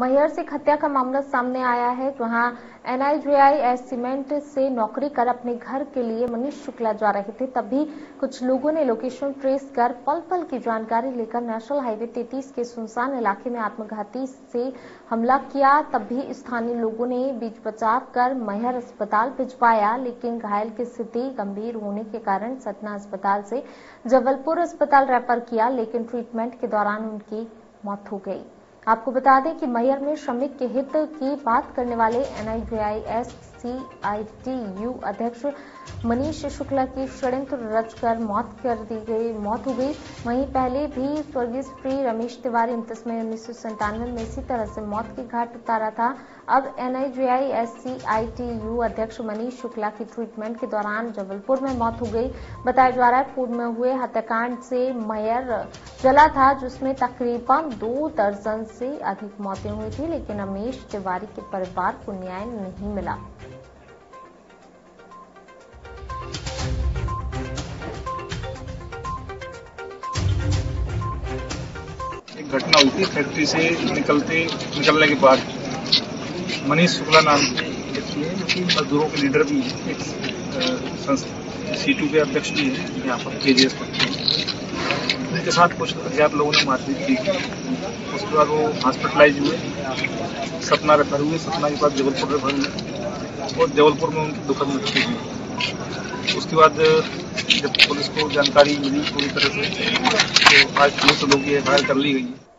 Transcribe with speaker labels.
Speaker 1: मैहर से हत्या का मामला सामने आया है, जहाँ एनआईजीआईएस सीमेंट से नौकरी कर अपने घर के लिए मनीष शुक्ला जा रहे थे। तभी कुछ लोगों ने लोकेशन ट्रेस कर पल पल की जानकारी लेकर नेशनल हाईवे 33 के सुनसान इलाके में आत्मघाती से हमला किया। तभी स्थानीय लोगों ने बीच बचाव कर मैहर अस्पताल भिजवाया, लेकिन घायल की स्थिति गंभीर होने के कारण सतना अस्पताल से जबलपुर अस्पताल रेफर किया, लेकिन ट्रीटमेंट के दौरान उनकी मौत हो गई। आपको बता दें कि मैयर में श्रमिक के हित की बात करने वाले एनआईजीआईएस सीआईटीयू अध्यक्ष मनीष शुक्ला की षड्यंत्र रचकर मौत कर दी गई, मौत हो गई। वहीं पहले भी स्वर्गीय श्री रमेश तिवारी उनतीस मई उन्नीस में इसी तरह से मौत की घाट उतारा था। अब एनआईजीआईएससीआईटीयू अध्यक्ष मनीष शुक्ला की ट्रीटमेंट के दौरान जबलपुर में मौत हो गई। बताया जा रहा है, पूर्व में हुए हत्याकांड से मयर जला था, जिसमें तकरीबन दो दर्जन से अधिक मौतें हुई थी, लेकिन रमेश तिवारी के परिवार को न्याय नहीं मिला।
Speaker 2: घटना हुई थी फैक्ट्री से निकलते, निकलने के बाद। मनीष शुक्ला नाम के व्यक्ति है, जो कि मजदूरों के लीडर भी है संस्था सीटू के अध्यक्ष भी हैं यहाँ पर के जी एस उनके साथ कुछ अज्ञात लोगों ने मारपीट की। उसके बाद वो हॉस्पिटलाइज हुए। सतना रेफर हुए सतना के बाद जबलपुर रेफर हुए और जबलपुर में उनकी दुखद मृत्यु हुई उसके बाद, जब पुलिस को जानकारी मिली पूरी तरह से तो आज पुलिस लोग ये एफ़ कर ली गई है।